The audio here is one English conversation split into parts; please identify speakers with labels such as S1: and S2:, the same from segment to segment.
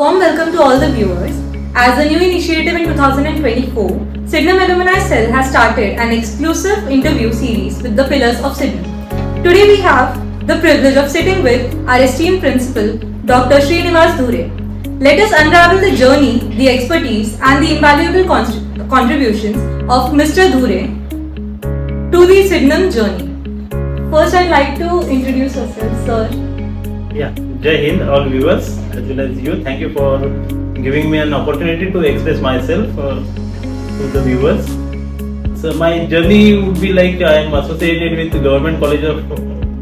S1: warm welcome to all the viewers. As a new initiative in 2024, Sydenham Alumni Cell has started an exclusive interview series with the pillars of Sydenham. Today we have the privilege of sitting with our esteemed principal, Dr. Srinivas Dhure. Let us unravel the journey, the expertise and the invaluable con- contributions of Mr. Dhure to the Sydenham journey. First I'd like to introduce yourself, sir.
S2: Yeah, Jai Hind, all viewers, as well as you. Thank you for giving me an opportunity to express myself uh, to the viewers. So my journey would be like I am associated with the Government College of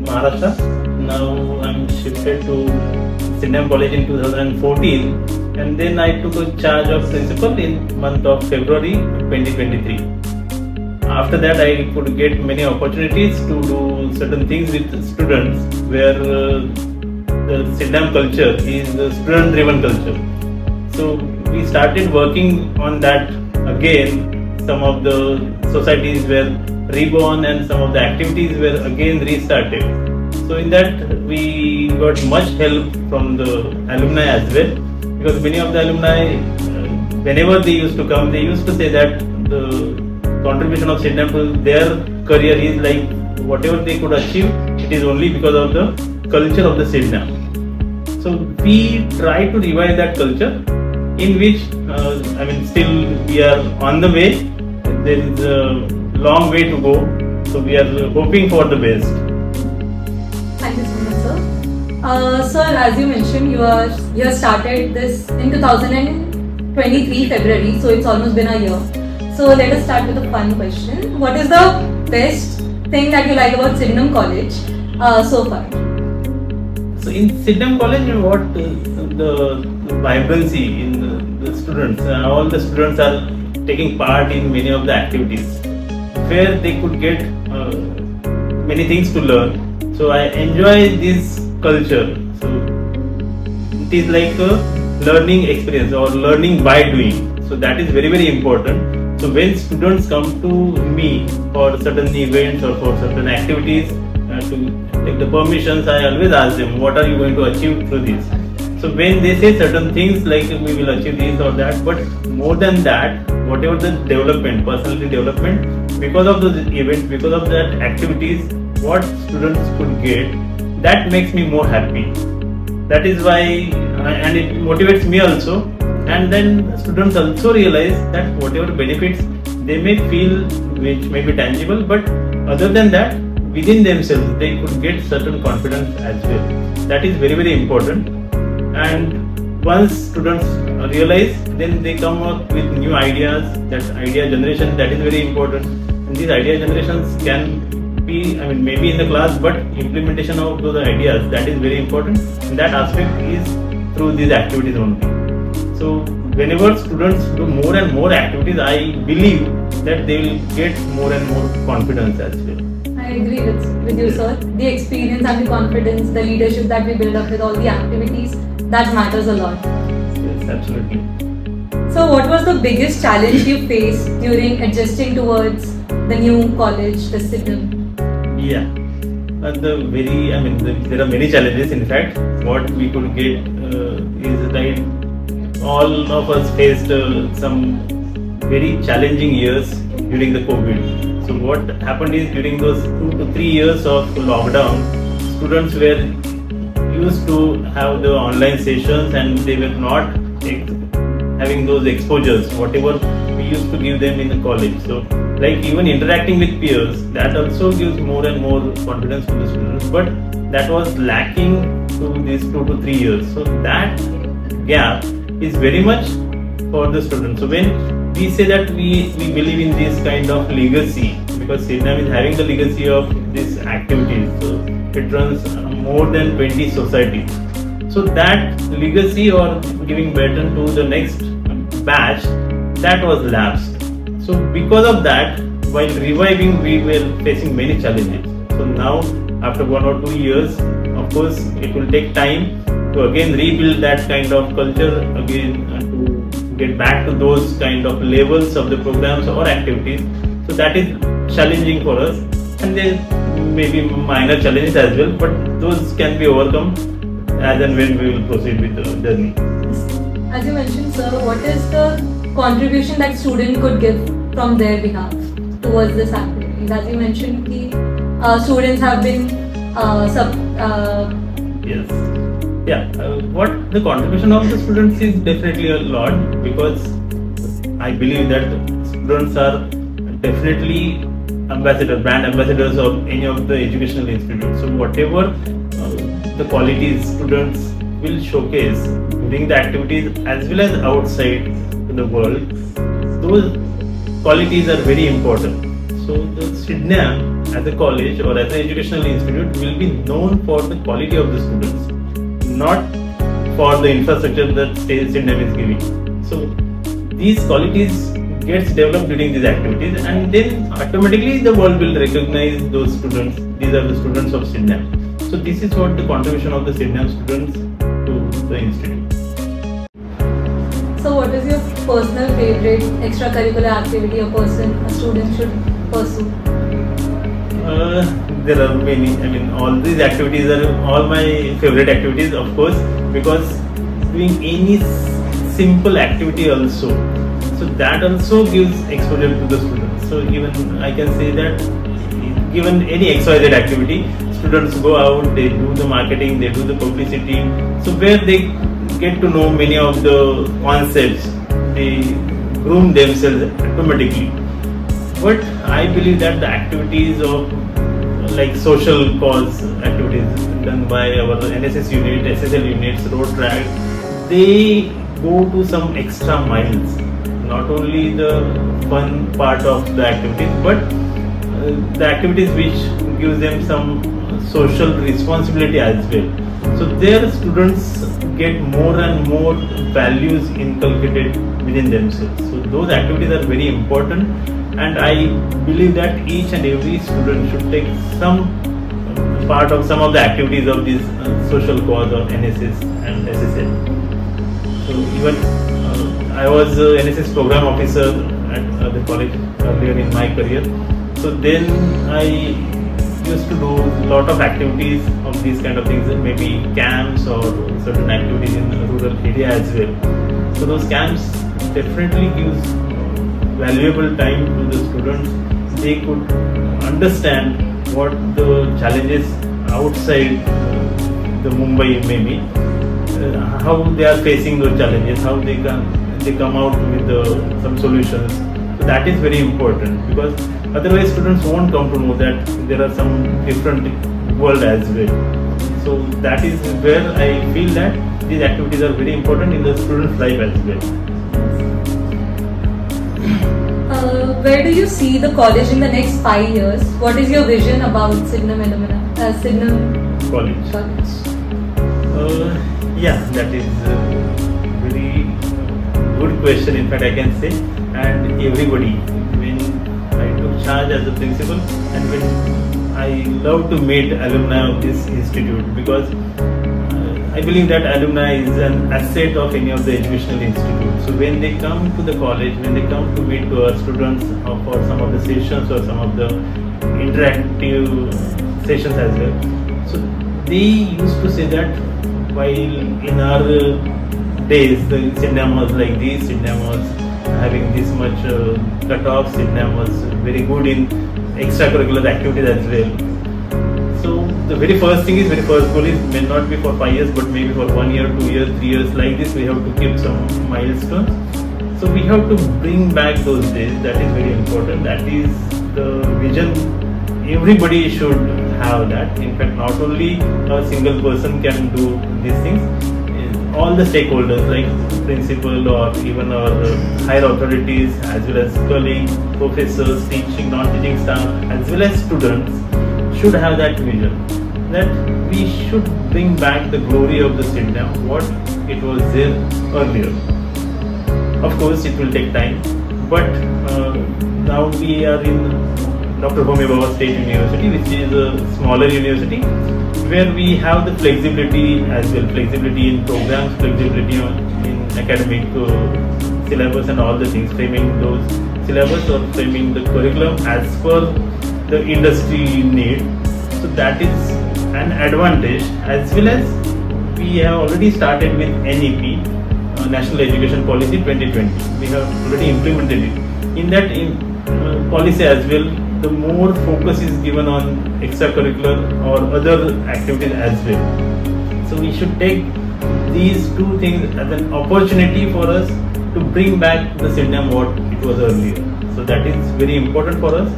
S2: Maharashtra. Now I'm shifted to Sydenham College in 2014, and then I took a charge of principal in month of February 2023 after that i could get many opportunities to do certain things with students where uh, the Sydenham culture is the student driven culture. So we started working on that again. Some of the societies were reborn and some of the activities were again restarted. So in that we got much help from the alumni as well. Because many of the alumni uh, whenever they used to come they used to say that the contribution of Sydenham to their career is like whatever they could achieve, it is only because of the culture of the Sydenham. So we try to revive that culture, in which uh, I mean still we are on the way. There is a long way to go, so we are hoping for the best.
S1: Thank you so much, sir. Uh, sir, as you mentioned, you are you have started this in 2023 February, so it's almost been a year. So let us start with a fun question. What is the best thing that you like about Sydenham College uh, so far?
S2: So in Sydenham College, what uh, the, the vibrancy in the, the students, uh, all the students are taking part in many of the activities where they could get uh, many things to learn. So I enjoy this culture. So it is like a learning experience or learning by doing. So that is very very important. So when students come to me for certain events or for certain activities uh, to the permissions, I always ask them, what are you going to achieve through this? So when they say certain things like we will achieve this or that, but more than that, whatever the development, personality development, because of those events, because of that activities, what students could get, that makes me more happy. That is why, and it motivates me also. And then students also realize that whatever benefits they may feel, which may be tangible, but other than that, within themselves, they could get certain confidence as well. That is very, very important. And once students realize, then they come up with new ideas. That idea generation, that is very important. And these idea generations can be, I mean, maybe in the class, but implementation of those ideas, that is very important. And that aspect is through these activities only. So whenever students do more and more activities, I believe that they will get more and more confidence as well.
S1: I agree with, with you, sir. The experience and the confidence, the leadership that we build up with all the activities, that matters a lot.
S2: Yes, absolutely.
S1: So, what was the biggest challenge you faced during adjusting towards the new college, the Sydenham?
S2: Yeah. But the very, I mean, the, there are many challenges. In fact, what we could get uh, is that all of us faced uh, some very challenging years during the COVID. So what happened is during those two to three years of lockdown, students were used to have the online sessions and they were not having those exposures, whatever we used to give them in the college. So like even interacting with peers, that also gives more and more confidence to the students. But that was lacking to these two to three years. So that gap is very much for the students. So when we say that we, we believe in this kind of legacy, because Sydenham is having the legacy of these activities. So it runs more than 20 societies. So that legacy or giving baton to the next batch, that was lapsed. So because of that, while reviving, we were facing many challenges. So now, after one or two years, of course, it will take time to again rebuild that kind of culture again get back to those kind of levels of the programs or activities. So that is challenging for us, and then maybe minor challenges as well, but those can be overcome as and when we will proceed with the journey.
S1: as you mentioned, sir, what is the contribution that student could give from their behalf towards this activity? As you mentioned, the, uh, students have been uh, sub, uh,
S2: Yes. Yeah. Uh, what the contribution of the students is definitely a lot because I believe that students are definitely ambassadors, brand ambassadors of any of the educational institutes. So whatever uh, the qualities students will showcase during the activities as well as outside the world, those qualities are very important. So the Sydenham as a college or as an educational institute will be known for the quality of the students, not for the infrastructure that Sydenham is giving. So these qualities gets developed during these activities and then automatically the world will recognize those students. These are the students of Sydenham. So this is what the contribution of the Sydenham students to the institute.
S1: So, what is your personal favorite extracurricular activity a person, a student should pursue?
S2: Uh, there are many. I mean, all these activities are all my favorite activities, of course, because doing any simple activity also. So that also gives exposure to the students. So even I can say that given any XYZ activity, students go out, they do the marketing, they do the publicity. So where they get to know many of the concepts, they groom themselves automatically. But I believe that the activities of like social cause activities done by our NSS unit, SSL units, Rotaract, they go to some extra miles. Not only the fun part of the activities, but uh, the activities which gives them some social responsibility as well. So their students get more and more values inculcated within themselves. So those activities are very important and I believe that each and every student should take some part of some of the activities of this uh, social cause of NSS and SSL. So even uh, I was a NSS program officer at uh, the college earlier in my career. So then I used to do a lot of activities of these kind of things, maybe camps or certain activities in rural area as well. So those camps definitely gives valuable time to the students. They could understand what the challenges outside uh, the Mumbai maybe, uh, how they are facing those challenges, how they can they come out with the, some solutions. So that is very important because otherwise students won't come to know that there are some different world as well. So that is where I feel that these activities are very important in the student's life as well.
S1: Where do you see the college in the next five years? What is your vision about Sydenham Alumni, uh, Sydenham
S2: College.
S1: College?
S2: Uh, yeah, that is a very good question. In fact, I can say, and everybody when I took charge as a principal, and when I love to meet alumni of this institute because I believe that alumni is an asset of any of the educational institutes. So when they come to the college, when they come to meet our students for some of the sessions or some of the interactive sessions as well. So they used to say that while in our days the Sydenham was like this, Sydenham was having this much uh, cut-off, Sydenham was very good in extracurricular activities as well. The very first thing is very first goal is may not be for five years but maybe for one year, two years, three years like this we have to keep some milestones. So we have to bring back those days. That is very important. That is the vision. Everybody should have that. In fact, not only a single person can do these things. All the stakeholders like principal or even our higher authorities as well as colleagues, professors, teaching, non-teaching staff as well as students should have that vision that we should bring back the glory of the Sydenham, what it was there earlier. Of course, it will take time, but uh, now we are in Dr. Homi Bhabha State University, which is a smaller university, where we have the flexibility as well, flexibility in programs, flexibility in academic uh, syllabus and all the things, framing those syllabus or framing the curriculum as per the industry need. So that is an advantage as well as we have already started with NEP, uh, National Education Policy 2020. We have already implemented it. In that in, uh, policy as well, the more focus is given on extracurricular or other activities as well. So we should take these two things as an opportunity for us to bring back the Sydenham what it was earlier. So that is very important for us,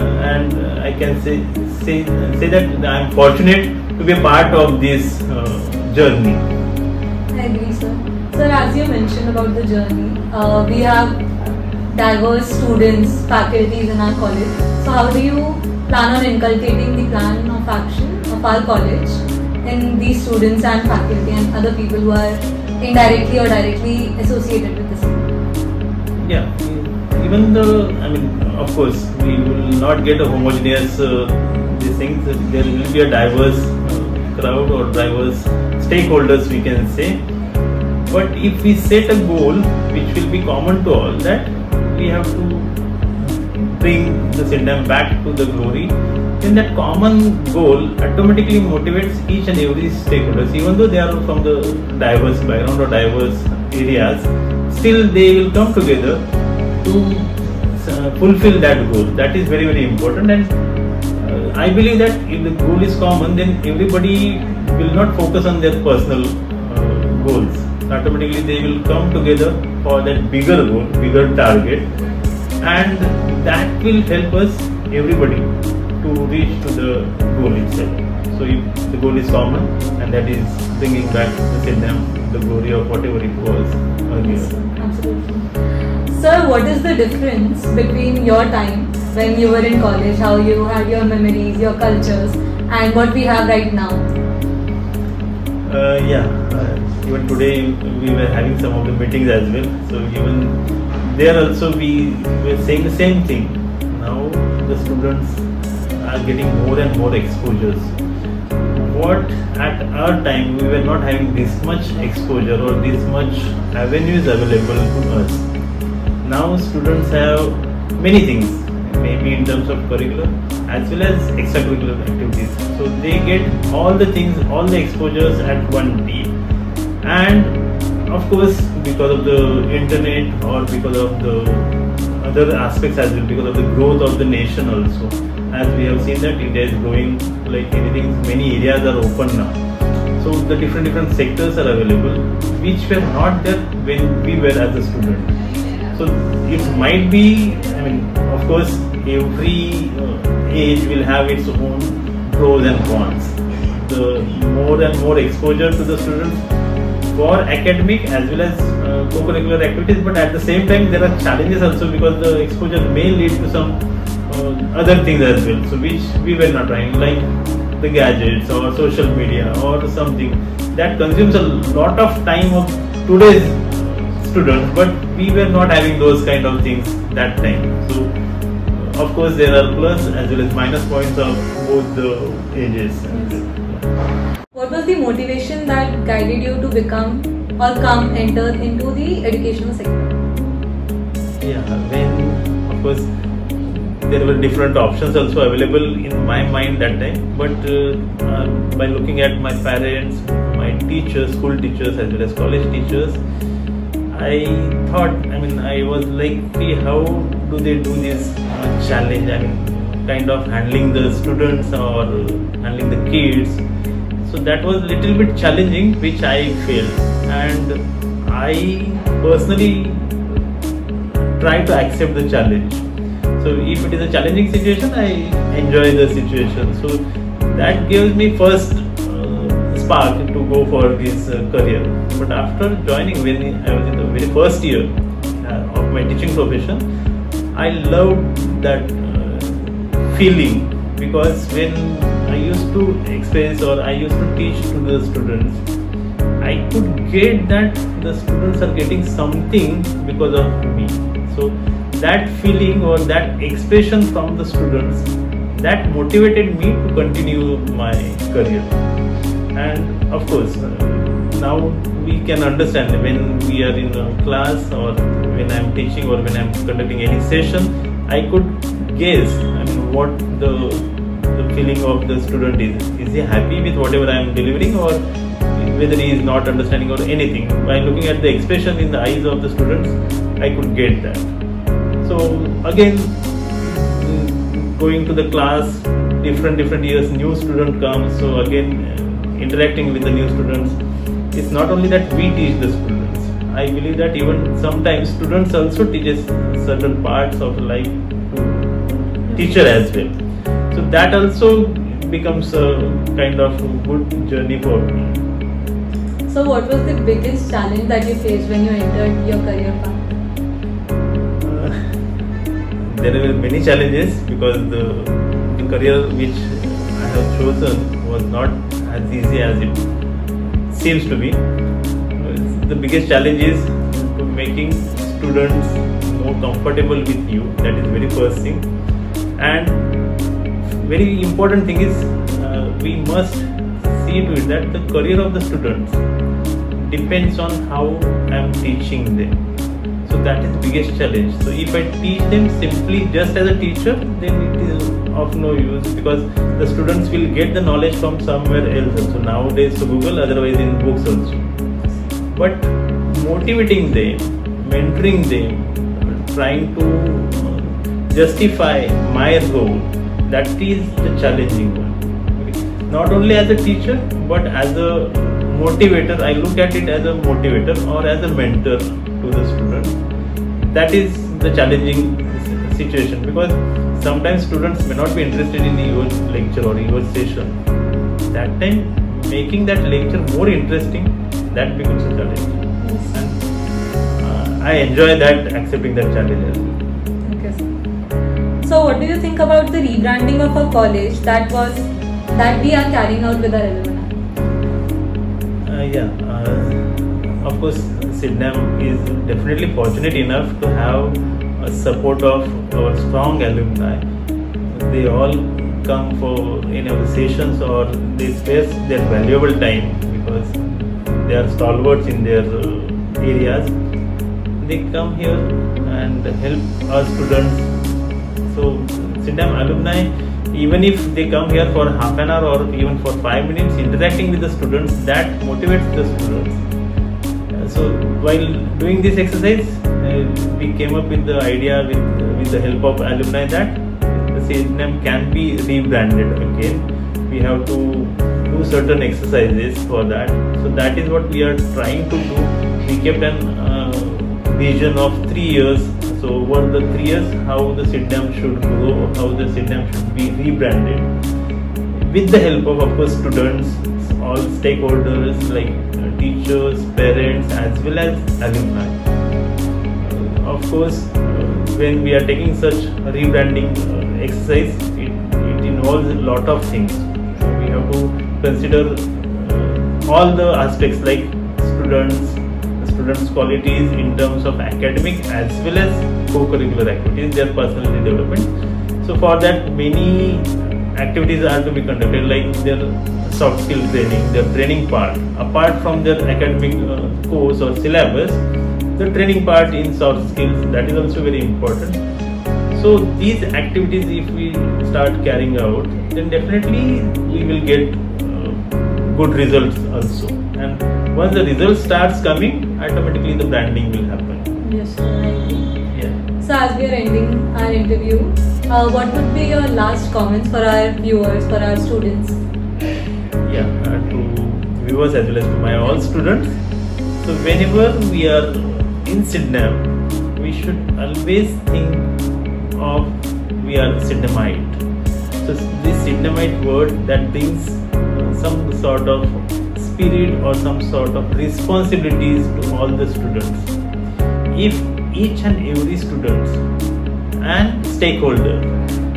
S2: and uh, I can say say say that I am fortunate to be a part of this uh, journey.
S1: I agree, sir. Sir, as you mentioned about the journey, uh, we have diverse students, faculties in our college. So, how do you plan on inculcating the plan of action of our college in these students and faculty and other people who are indirectly or directly associated with this?
S2: Yeah, even though I mean, of course, we will not get a homogeneous uh, these things. There will be a diverse uh, crowd or diverse stakeholders, we can say. But if we set a goal which will be common to all, that we have to bring the Sydenham back to the glory, then that common goal automatically motivates each and every stakeholders, even though they are from the diverse background or diverse areas, still they will come together to uh, fulfill that goal. That is very very important, and uh, I believe that if the goal is common, then everybody will not focus on their personal uh, goals. Automatically, they will come together for that bigger goal, bigger target, and that will help us everybody to reach to the goal itself. So if the goal is common, and that is bringing back the Sydenham, the glory of whatever it was earlier.
S1: Absolutely. Sir, what is the difference between your time when you were in college, how you had your memories, your cultures, and what we have right now?
S2: Uh, yeah, uh, even today we were having some of the meetings as well. So even there also we were saying the same thing. Now the students are getting more and more exposures. What at our time we were not having this much exposure or this much avenues available to us. Now students have many things, maybe in terms of curriculum as well as extracurricular activities. So they get all the things, all the exposures at one day. And of course, because of the internet or because of the other aspects as well, because of the growth of the nation also, as we have seen that India is growing like anything, many areas are open now. So the different different sectors are available, which were not there when we were as a student. So it might be, I mean, of course, every uh, age will have its own pros and cons. The more and more exposure to the students for academic as well as uh, co-curricular activities, but at the same time there are challenges also because the exposure may lead to some uh, other things as well. So which we were not trying, like the gadgets or social media or something that consumes a lot of time of today's students, but we were not having those kind of things that time. So of course there are plus as well as minus points of both the ages.
S1: What was the motivation that guided you to become or come enter into the educational sector?
S2: Yeah, when of course there were different options also available in my mind that time, but uh, uh, by looking at my parents, my teachers, school teachers as well as college teachers, I thought, I mean, I was like, hey, how do they do this uh, challenge? I mean, kind of handling the students or handling the kids. So that was a little bit challenging, which I failed, and I personally try to accept the challenge. So if it is a challenging situation, I enjoy the situation. So that gives me first spark to go for this uh, career. But after joining, when I was in the very first year uh, of my teaching profession, I loved that uh, feeling because when I used to express or I used to teach to the students, I could get that the students are getting something because of me. So that feeling or that expression from the students that motivated me to continue my career and of course uh, now we can understand when we are in a class or when i'm teaching or when i'm conducting any session i could guess I mean, what the the feeling of the student is is he happy with whatever i am delivering or whether he is not understanding or anything. By looking at the expression in the eyes of the students, I could get that. So again, going to the class, different different years, new student comes. So again, interacting with the new students. It's not only that we teach the students. I believe that even sometimes students also teaches certain parts of life to teacher as well. So that also becomes a kind of good journey for me.
S1: So, what was the biggest challenge that you faced when you entered your career path?
S2: Uh, there were many challenges because the, the career which I have chosen was not as easy as it seems to be. The biggest challenge is making students more comfortable with you. That is very first thing, and very important thing is uh, we must see to it that the career of the students depends on how I am teaching them. So that is the biggest challenge. So if I teach them simply just as a teacher, then it is of no use because the students will get the knowledge from somewhere else also. Nowadays to Google, otherwise in books also. But motivating them, mentoring them, trying to justify my role, that is the challenging one. Not only as a teacher, but as a motivator. I look at it as a motivator or as a mentor to the student. That is the challenging situation because sometimes students may not be interested in your lecture or your session. That time, making that lecture more interesting, that becomes a challenge.
S1: Yes.
S2: And uh, I enjoy that accepting that challenge.
S1: Okay. So, what do you think about the rebranding of our college that was that we are carrying out with our alumni?
S2: Uh, yeah, uh, of course, Sydenham is definitely fortunate enough to have a support of our strong alumni. They all come for of the sessions or they spare their valuable time because they are stalwarts in their uh, areas. They come here and help our students. So, Sydenham alumni even if they come here for half an hour or even for five minutes interacting with the students that motivates the students so while doing this exercise we came up with the idea with, with the help of alumni that the Sydenham can be rebranded again. We have to do certain exercises for that. So that is what we are trying to do. We kept an uh, vision of three years. So over the three years, how the Sydenham should grow, how the Sydenham should be rebranded, with the help of, of course, students, all stakeholders like uh, teachers, parents, as well as alumni. Of course, when we are taking such rebranding uh, exercise, it, it involves a lot of things. We have to consider uh, all the aspects like students, students' qualities in terms of academic as well as co-curricular activities, their personality development. So for that, many activities are to be conducted, like their soft skill training, their training part. Apart from their academic uh, course or syllabus, the training part in soft skills that is also very important. So these activities, if we start carrying out, then definitely we will get uh, good results also. And once the result starts coming, automatically the branding will happen.
S1: Yes, sir,
S2: Yeah.
S1: So, as we are ending our interview, uh, what would be your last comments for our viewers, for our students?
S2: Yeah. Uh, to viewers as well as to my all students. So whenever we are in Sydenham, we should always think of we are Sydenhamite. So this Sydenhamite word that brings some sort of spirit or some sort of responsibilities to all the students. If each and every student and stakeholder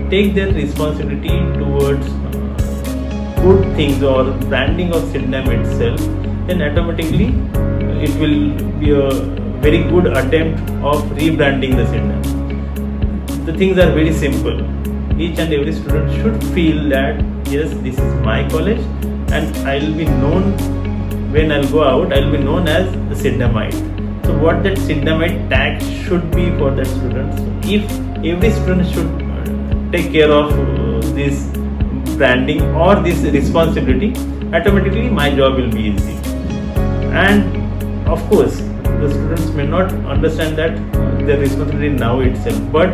S2: take their responsibility towards uh, good things or branding of Sydenham itself, then automatically it will be a very good attempt of rebranding the Sydenham. The things are very simple. Each and every student should feel that yes, this is my college and I will be known when I'll go out, I'll be known as the Sydenhamite. So what that Sydenhamite tag should be for that student. So if every student should uh, take care of uh, this branding or this responsibility, automatically my job will be easy. and of course the students may not understand that their responsibility now itself but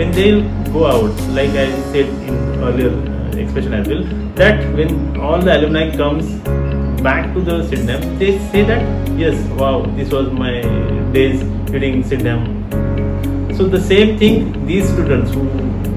S2: when they go out like i said in earlier uh, expression as well that when all the alumni comes back to the Sydenham, they say that yes, wow, this was my days during Sydenham. So the same thing, these students who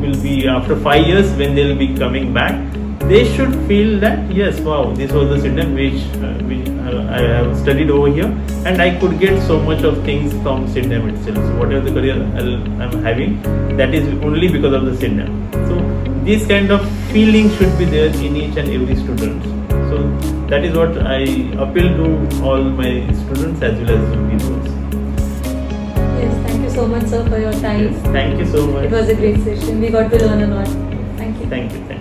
S2: will be after five years when they will be coming back, they should feel that yes, wow, this was the Sydenham which, uh, which I have studied over here, and I could get so much of things from Sydenham itself. So whatever the career I'm having, that is only because of the Sydenham. So this kind of feeling should be there in each and every student. So that is what I appeal to all my students as well as viewers.
S1: Yes, thank you so much, sir, for your time.
S2: Yes, thank you so much.
S1: It was a great session. We got to learn a lot. Thank you.
S2: Thank you. Thank you.